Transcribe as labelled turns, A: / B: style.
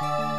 A: Bye.